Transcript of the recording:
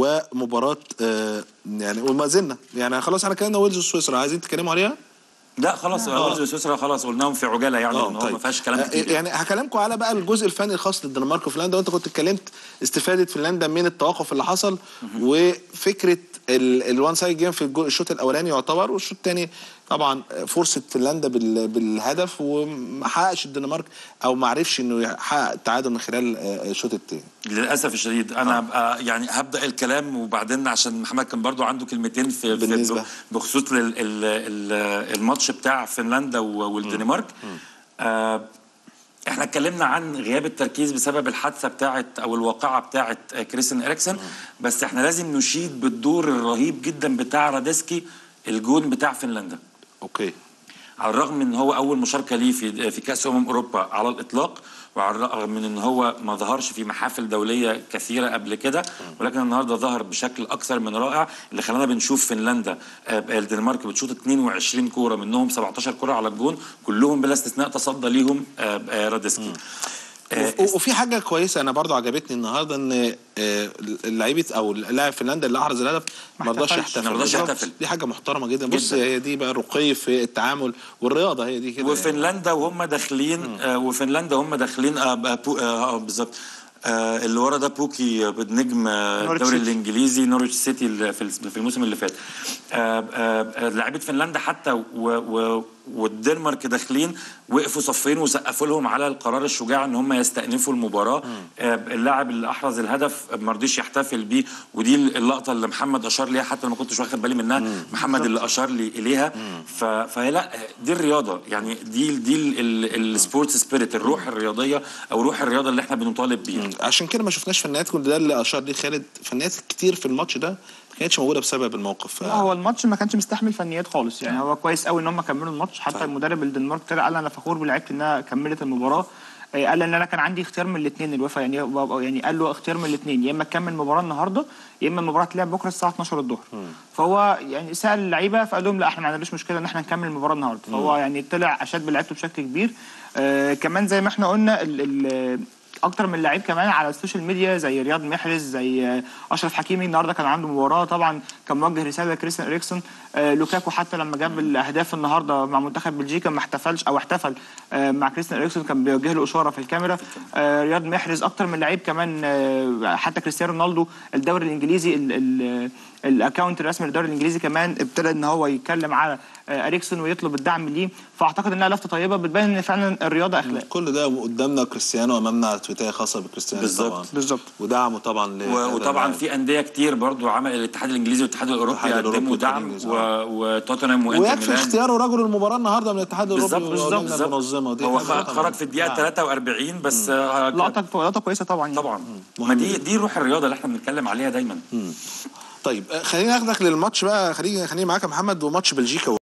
ومباراة آه، يعني وما زلنا يعني خلاص إحنا كلامنا ويلز وسويسرا عايزين تتكلموا عليها؟ لا خلاص ويلز وسويسرا خلاص قلناهم في عجالة يعني إن هو ما فيهاش كلام آه، كتير. يعني هكلمكم على بقى الجزء الفني الخاص للدنمارك وفنلندا وأنت كنت اتكلمت استفاده فنلندا من التوقف اللي حصل وفكرة ال one side game في الشوط الأولاني يعتبر والشوط الثاني طبعا فرصة فنلندا بال- بالهدف وما حققش الدنمارك أو ما عرفش إنه يحقق التعادل من خلال آه، الشوط الثاني للأسف الشديد. أنا هبقى يعني هبدأ الكلام وبعدين عشان محمد كان برضو عنده كلمتين في, بالنسبة. بخصوص لل- ال- ال- الماتش بتاع فنلندا والدنمارك. آه إحنا اتكلمنا عن غياب التركيز بسبب الحادثة بتاعه أو الواقعة بتاعه كريستيان إريكسن. بس إحنا لازم نشيد بالدور الرهيب جدا بتاع راديسكي الجون بتاع فنلندا. okay. على الرغم من إن هو أول مشاركة ليه في في كأس أمم أوروبا على الإطلاق وعلى الرغم من إن هو ما ظهرش في محافل دولية كثيرة قبل كده ولكن النهارده ظهر بشكل أكثر من رائع اللي خلانا بنشوف فنلندا آه، الدنمارك بتشوط 22 كورة منهم 17 كورة على الجون كلهم بلا استثناء تصدى ليهم آه، آه، راديسكي. آه، وفي حاجة كويسة أنا برضو عجبتني النهارده إن آه، اللعيبه أو اللاعب فنلندا اللي أحرز الهدف ما رضاش. يحتفل ما رضاش. يحتفل. دي حاجة محترمة جدا بص جداً. هي دي بقى الرقي في التعامل والرياضة هي دي كده. وفنلندا وهم داخلين آه وفنلندا وهم داخلين آه آه آه آه بالظبط آه اللي ورا ده بوكي نجم آه، الدوري. الإنجليزي نورwich سيتي في الموسم اللي فات. آه لاعيبه فنلندا حتى والدنمارك داخلين وقفوا صفين وسقفوا لهم على القرار الشجاع إن هم يستأنفوا المباراة. اللاعب اللي أحرز الهدف ما رضيش يحتفل بيه ودي اللقطة اللي محمد أشار ليها حتى ما كنتش واخد بالي منها محمد اللي أشار لي اليها فهي لا دي الرياضة. يعني دي دي ال sports spirit الروح الرياضية أو روح الرياضة اللي إحنا بنطالب بيها. عشان كده ما شفناش فنيات كل ده اللي أشار ليه خالد. فنيات كتير في الماتش ده ما كانتش موجودة بسبب الموقف. لا هو الماتش ما كانش مستحمل فنيات خالص. يعني هو كويس قوي إن هم كملوا الماتش. حتى صحيح. المدرب الدنمارك طلع قال أنا فخور بلعيبتي إنها كملت المباراة. آه، قال إن أنا كان عندي اختيار من الاثنين اليويفا يعني يعني قال له اختيار من الاثنين يا إما تكمل المباراه النهارده يا إما المباراة تلعب بكرة الساعة 12 الظهر. فهو يعني سأل اللعيبة فقال لهم لا إحنا ما عندناش مشكلة إن إحنا نكمل المباراة النهارده. فهو يعني طلع اشاد بلعيبته بشكل كبير. آه كمان زي ما إحنا قلنا ال ال أكتر من لعيب كمان على ال social media زي رياض محرز زي آه، أشرف حكيمي. النهارده كان عنده مباراة. طبعا كان موجه رسالة لكريستيان إريكسون آه، لوكاكو حتى لما جاب الأهداف النهارده مع منتخب بلجيكا ما احتفلش أو احتفل آه، مع كريستيان إريكسون كان بيوجه له إشارة في الكاميرا. رياض محرز أكتر من لعيب كمان حتى كريستيانو رونالدو الدوري الإنجليزي ال- ال- ال account الرسمي للدوري الانجليزي كمان ابتدى إن هو يتكلم على آه، إريكسون ويطلب الدعم ليه فأعتقد إنها لفتة طيبة بتبين إن فعلا الرياضة أخلاق كل ده قدامنا كريستيانو أمامنا تويتايه خاصة بكريستيانو بالظبط. طبعا بالظبط. ودعمه طبعا وطبعا. في أندية كتير برضو عمل الاتحاد الإنجليزي والاتحاد الأوروبي الاتحاد الأوروبي قدموا دعم و- وتوتنهام وإنتر ويكفي ميلان اختياره رجل المباراة النهارده من الاتحاد الأوروبي بالظبط بالظبط. المنظمة هو خرج في الدقيقة نعم. 43 بس آه، لقطه لقطة كويسة طبعا يعني. طبعا ما دي دي روح الرياضة اللي إحنا بنتكلم عليها دايما طيب آه، خليني أخدك للماتش بقى. خليني خليني معاك يا محمد وماتش بلجيكا